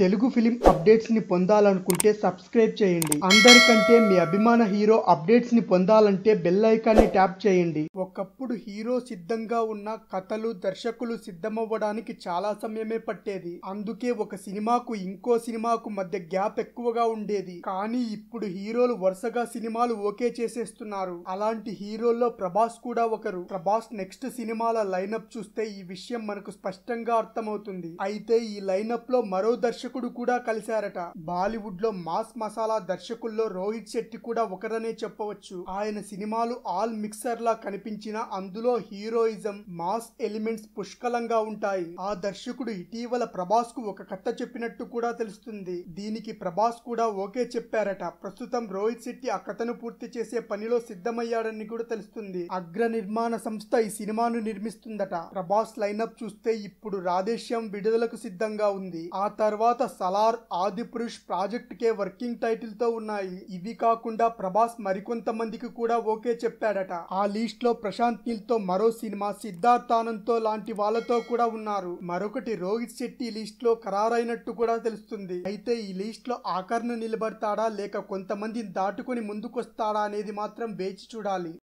Telugu film అప్డేట్స్ని పొందాలనుకుంటే subscribe చేయండి. అందరికంటే మీ అభిమాన హీరో అప్డేట్స్ని పొందాలంటే బెల్ ఐకాన్ని ట్యాప్ చేయండి. ఒకప్పుడు హీరో సిద్ధంగా ఉన్న కథలు దర్శకులు సిద్ధమవ్వడానికి చాలా సమయమే పట్టేది. అందుకే ఒక సినిమాకు ఇంకో సినిమాకు మధ్య గ్యాప్ ఎక్కువగా ఉండేది. కానీ ఇప్పుడు హీరోలు వరుసగా సినిమాలు ఓకే చేసేస్తున్నారు. అలాంటి హీరోల్లో ప్రభాస్ కూడా ఒకరు. ప్రభాస్ నెక్స్ట్ సినిమాల లైనప్ చూస్తే ఈ విషయం మనకు స్పష్టంగా అర్థమవుతుంది. అయితే ఈ లైనప్లో మరో దర్శకుడు దర్శకుడు కూడా కలిశారట. బాలీవుడ్లో మాస్ మసాలా దర్శకుల్లో రోహిత్ శెట్టి కూడా ఒకరనే చెప్పవచ్చు. ఆయన సినిమాలు ఆల్ మిక్సర్ లా కనిపించిన అందులో హీరోయిజం మాస్ ఎలిమెంట్స్ పుష్కలంగా ఉంటాయి. ఆ దర్శకుడు ఇటీవల ప్రభాస్కు ఒక కథ చెప్పినట్టు కూడా తెలుస్తుంది. దీనికి ప్రభాస్ కూడా ఓకే చెప్పారట. ప్రస్తుతం రోహిత్ శెట్టి ఆ కథను పూర్తి చేసే పనిలో సిద్ధమయ్యాడని కూడా తెలుస్తుంది. అగ్ర నిర్మాణ సంస్థ ఈ సినిమాను నిర్మిస్తుందట. ప్రభాస్ లైనప్ చూస్తే ఇప్పుడు రాధేశ్యం విడుదలకు సిద్ధంగా ఉంది. ఆ తర్వాత సలార్ ఆది పురుష్ ప్రాజెక్ట్ కే వర్కింగ్ టైటిల్తో ఉన్నాయి. ఇవి కాకుండా ప్రభాస్ మరికొంతమందికి కూడా ఓకే చెప్పాడట. ఆ లిస్ట్లో ప్రశాంత్ నీల్తో మరో సినిమా సిద్ధార్థ్ ఆనంద్ లాంటి వాళ్ళతో కూడా ఉన్నారు. మరొకటి రోహిత్ శెట్టి లిస్ట్లో ఖరారైనట్టు కూడా తెలుస్తుంది. అయితే ఈ లిస్ట్లో ఆకర్ణ నిలబడతాడా లేక కొంతమందిని దాటుకుని ముందుకొస్తాడా అనేది మాత్రం వేచి చూడాలి.